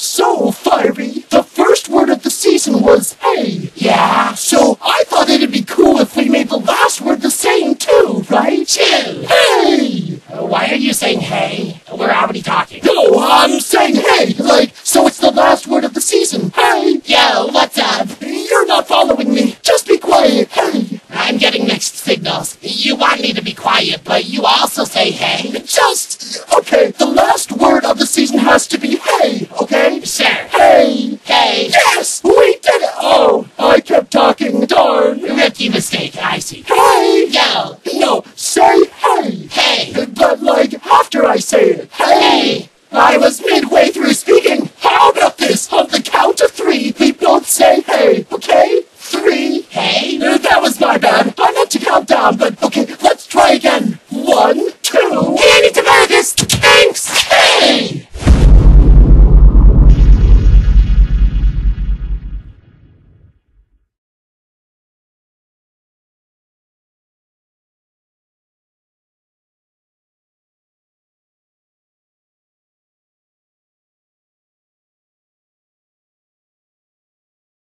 so fiery. The first word of the season was hey. Yeah? So I thought it'd be cool if we made the last word the same too, right? Chill. Hey! Why are you saying hey? We're already talking. No, I'm saying hey, like, so it's the last word of the season. Hey! Yo, what's up? You're not following me. Just be quiet. Hey! I'm getting mixed signals. You want me to be quiet, but you also say hey? Just, after I said, Hey! I was midway through speaking. How about this? On the count of three, we both say hey, okay? Three. Hey? That was my bad. I meant to count down, but